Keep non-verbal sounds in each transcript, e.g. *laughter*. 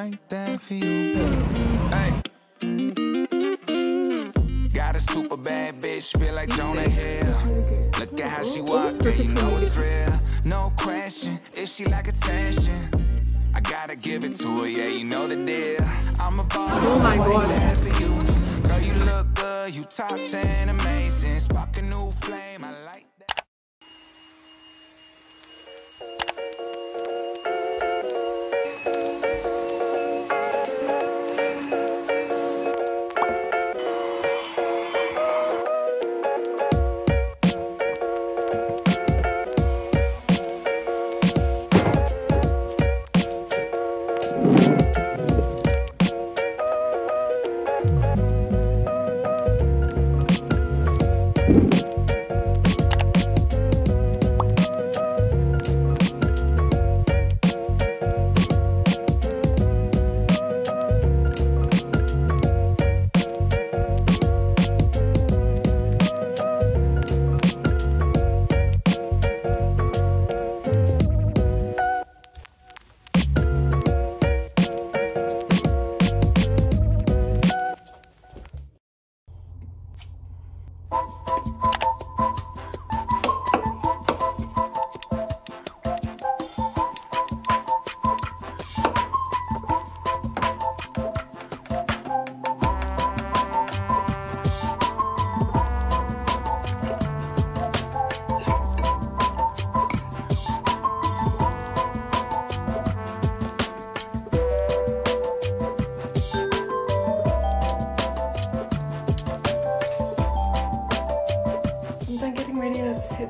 right there for you. Hey. Got a super bad bitch, feel like Jonah Hill. Look at how she walk, yeah, you know it's real. No question, if she like attention, I gotta give it to her, yeah, you know the deal. I'm a boss, Oh my God. for you. Girl, you look good, you top 10, amazing. Spark a new flame, I like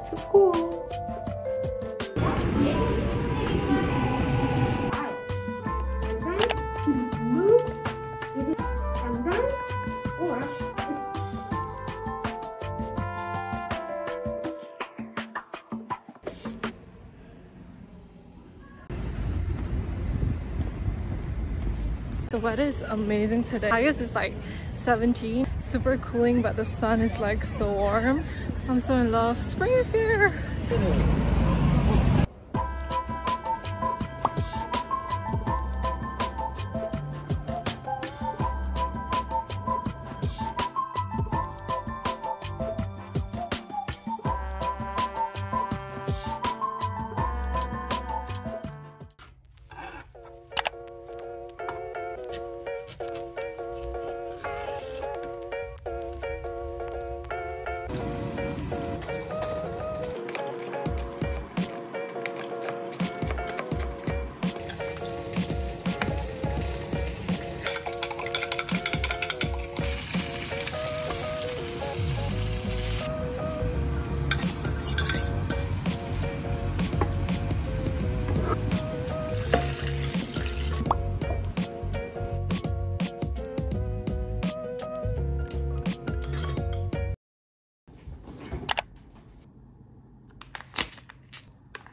To school. The weather is amazing today. I guess it's like 17, super cooling, but the sun is like so warm. I'm so in love. Spring is here.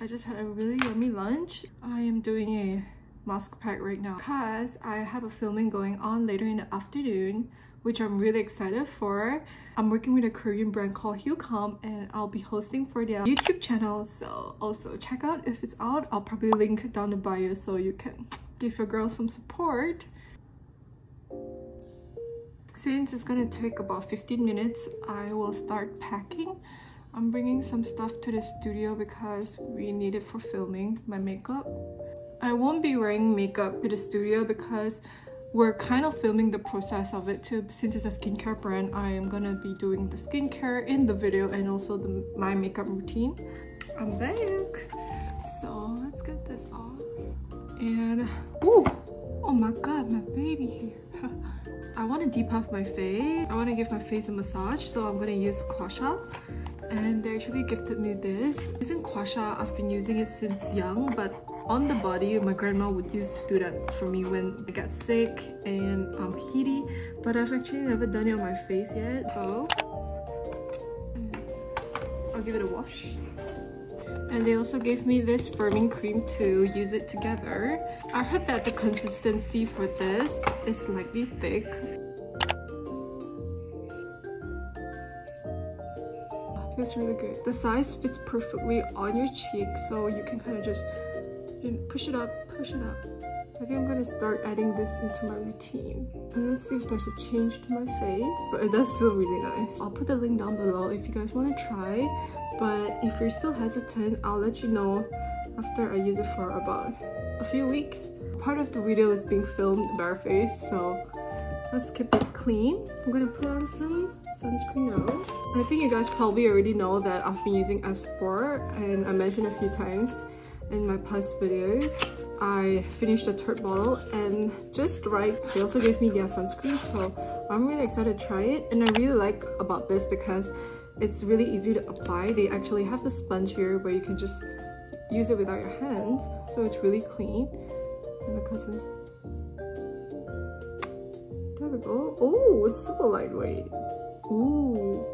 I just had a really yummy lunch. I am doing a mask pack right now because I have a filming going on later in the afternoon which I'm really excited for. I'm working with a Korean brand called Huecalm and I'll be hosting for their YouTube channel so also check out if it's out. I'll probably link down the bio so you can give your girl some support. Since it's gonna take about 15 minutes, I will start packing. I'm bringing some stuff to the studio because we need it for filming my makeup. I won't be wearing makeup to the studio because we're kind of filming the process of it too. Since it's a skincare brand, I am gonna be doing the skincare in the video and also the, my makeup routine. I'm back. So let's get this off. And, ooh, oh my god, my baby hair. *laughs* I want to depuff my face. I want to give my face a massage, so I'm gonna use Guasha. And they actually gifted me this. Using Guasha, I've been using it since young, but on the body, my grandma would used to do that for me when I got sick and I'm heaty. But I've actually never done it on my face yet. So mm, I'll give it a wash. And they also gave me this firming cream to use it together. I heard that the consistency for this is slightly thick. Feels really good. The size fits perfectly on your cheek so you can kind of just push it up, push it up. I think I'm gonna start adding this into my routine. And let's see if there's a change to my face. But it does feel really nice. I'll put the link down below if you guys want to try. But if you're still hesitant, I'll let you know after I use it for about a few weeks. Part of the video is being filmed barefaced, so let's keep it clean. I'm gonna put on some sunscreen now. I think you guys probably already know that I've been using Esport and I mentioned a few times in my past videos. I finished the third bottle and just right, they also gave me their sunscreen so I'm really excited to try it and I really like about this because it's really easy to apply. They actually have the sponge here where you can just use it without your hands so it's really clean and the cousins there we go oh it's super lightweight Ooh,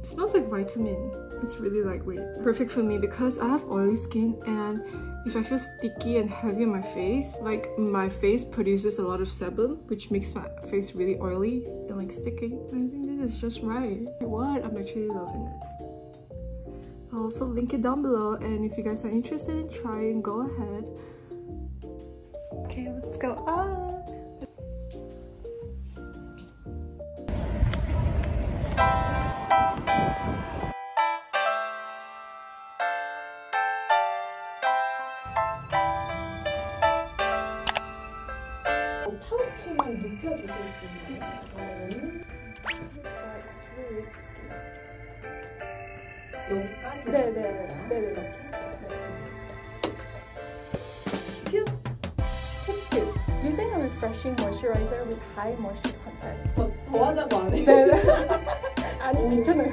it smells like vitamin. It's really lightweight. Perfect for me because I have oily skin and if I feel sticky and heavy on my face, like my face produces a lot of sebum, which makes my face really oily and like sticky. I think this is just right. What? I'm actually loving it. I'll also link it down below and if you guys are interested in trying, go ahead. Okay, let's go on. 여기까지? 네네네. 네네네. 큐! Tip 2. Using a refreshing moisturizer with high moisture content. 더, 더 하자고 안 해? 네네. 아니 괜찮아요.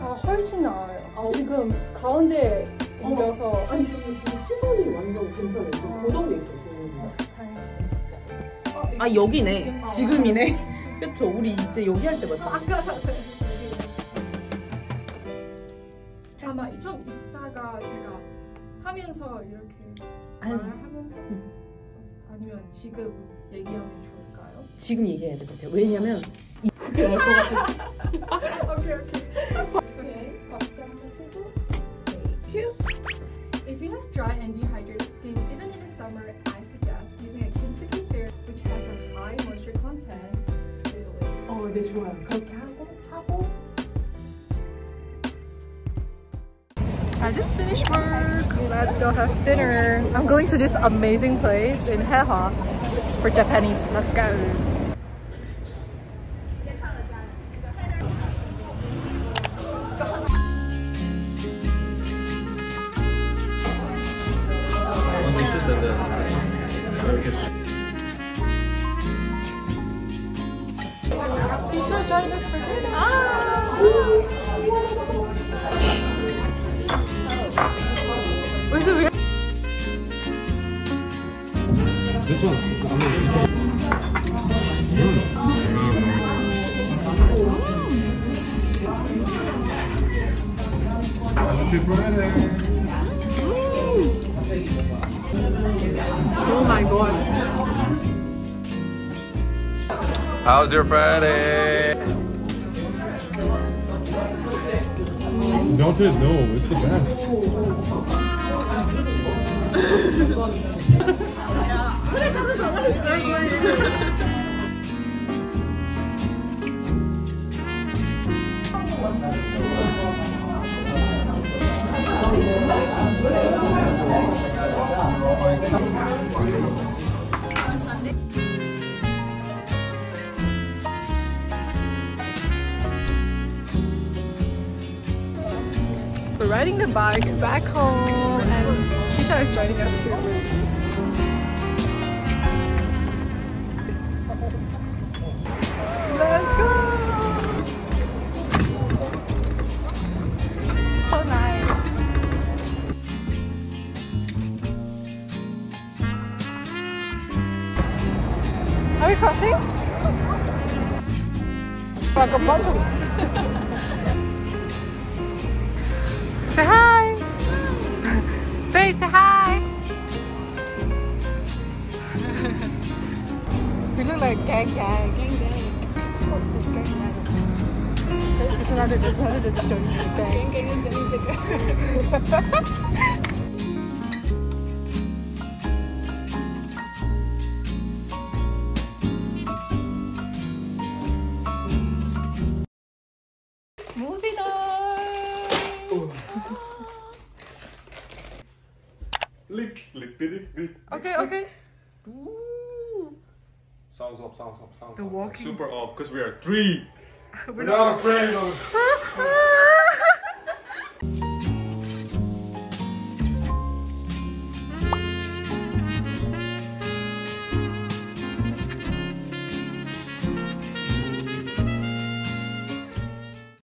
아 훨씬 나아요. 아, 지금 가운데 어. 옮겨서 아니 근데 진짜 시선이 완전 괜찮아요. 좀 어. 고정돼 있어 저는. 다행이다. 아 여기네 지금이네 *laughs* 그쵸 우리 이제 여기 할 때 맞죠? 아까 아마 좀 이따가 제가 하면서 이렇게 아니. 말을 하면서 아니면 지금 얘기하면 좋을까요? 지금 얘기해야 될 것 같아요 왜냐면 이- 그게 나을 것 같아요 *laughs* 오케이 오케이. 네, 박수 한번 치고. If you have dry and dehydrated 어, 네 좋아요. 그렇게 하고 하고 I just finished work. Let's go have dinner. I'm going to this amazing place in Haeha for Japanese. Let's go. You should join us for dinner. Ah! Where's the weird? This one. Happy Friday. Oh my god. How's your Friday? Don't say no, it's the best. We're riding the bike back home and Keisha is joining us too. Don't lick, lick, did it, did it. Okay, okay. Ooh. Sounds up, sounds up, sounds the up. Walking. Super up, because we are three. We're not afraid of.